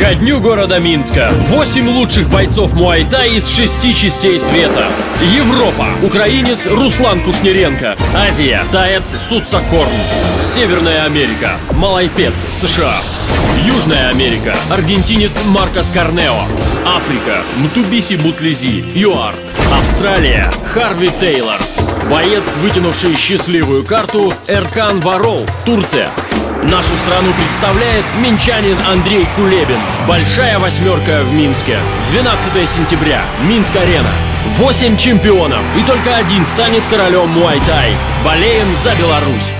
Ко дню города Минска. 8 лучших бойцов Муайтай из шести частей света. Европа. Украинец Руслан Кушнеренко. Азия. Таец Суцакорн. Северная Америка. Малайпет, США. Южная Америка. Аргентинец Маркос Карнео. Африка. Мтубиси Бутлизи. ЮАР. Австралия. Харви Тейлор. Боец, вытянувший счастливую карту, Эркан Варол, Турция. Нашу страну представляет минчанин Андрей Кулебин. Большая восьмерка в Минске. 12 сентября. Минск-арена. Восемь чемпионов. И только один станет королем Муайтай. Болеем за Беларусь.